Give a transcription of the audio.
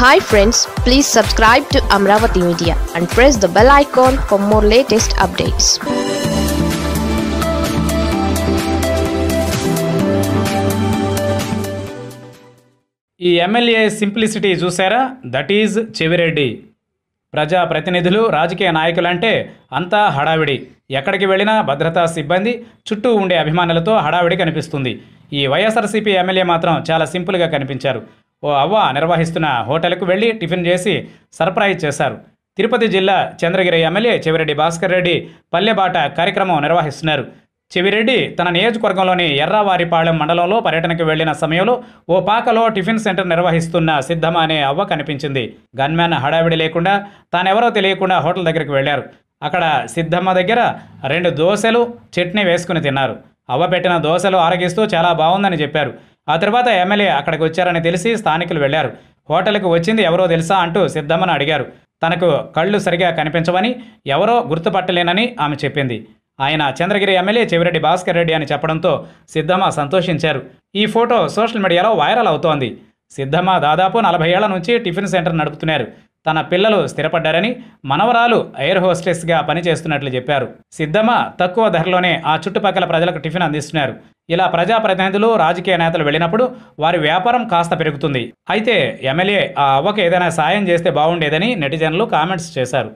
Hi friends please subscribe to Amaravati media and press the bell icon for more latest updates ఈ MLA simplicity చూసారా that is Chevireddy ప్రజా ప్రతినిధులు రాజకీయ నాయకులంటే అంతా హడావిడి. ఎక్కడికి వెళ్ళినా భద్రతా సిబ్బంది చుట్టూ ఉండే అభిమానులతో హడావిడి కనిపిస్తుంది. ఈ వైఎస్ఆర్సీపీ ఎమ్మెల్యే మాత్రం చాలా సింపుల్గా కనిపించారు. ఓ అవ్వ నిర్వహిస్తున్న హోటల్కు వెళ్ళి టిఫిన్ చేసి సర్ప్రైజ్ చేశారు. తిరుపతి జిల్లా చంద్రగిరి ఎమ్మెల్యే చెవిరెడ్డి భాస్కర్ రెడ్డి పల్లెబాట కార్యక్రమం నిర్వహిస్తున్నారు. చెవిరెడ్డి తన నియోజకవర్గంలోని ఎర్రవారిపాళెం మండలంలో పర్యటనకు వెళ్ళిన సమయంలో ఓ పాకలో టిఫిన్ సెంటర్ నిర్వహిస్తున్న సిద్ధమ్మ అనే అవ్వ కనిపించింది. గన్మ్యాన్ హడావిడి లేకుండా తానెవరో తెలియకుండా హోటల్ దగ్గరికి వెళ్ళారు అక్కడ సిద్ధమ్మ దగ్గర రెండు దోశలు చట్నీ వేసుకుని తిన్నారు. అవ్వ పెట్టిన దోశలు ఆరగిస్తూ చాలా బాగుందని చెప్పారు. ఆ తర్వాత ఎమ్మెల్యే అక్కడికి వచ్చారని తెలిసి స్థానికులు వెళ్ళారు హోటల్కి వచ్చింది ఎవరో తెలుసా అంటూ సిద్ధమ్మను అడిగారు. తనకు కళ్ళు సరిగా కనిపించవని ఎవరో గుర్తుపట్టలేనని ఆమె చెప్పింది. ఆయన చంద్రగిరి ఎమ్మెల్యే చెవిరెడ్డి భాస్కర్ రెడ్డి అని చెప్పడంతో సిద్ధమ్మ సంతోషించారు. ఈ ఫోటో సోషల్ మీడియాలో వైరల్ అవుతోంది. సిద్ధమ్మ దాదాపు నలభై ఏళ్ళ నుంచి టిఫిన్ సెంటర్ నడుపుతున్నారు. తన పిల్లలు స్థిరపడ్డారని మనవరాలు ఎయిర్ హోస్టెస్గా పనిచేస్తున్నట్లు చెప్పారు. సిద్ధమ్మ తక్కువ ధరలోనే ఆ చుట్టుపక్కల ప్రజలకు టిఫిన్ అందిస్తున్నారు. ఇలా ప్రజాప్రతినిధులు రాజకీయ నేతలు వెళ్ళినప్పుడు వారి వ్యాపారం కాస్త పెరుగుతుంది. అయితే ఎమ్మెల్యే ఆ అవ్వకు ఏదైనా సాయం చేస్తే బాగుండేదని నెటిజన్లు కామెంట్స్ చేశారు.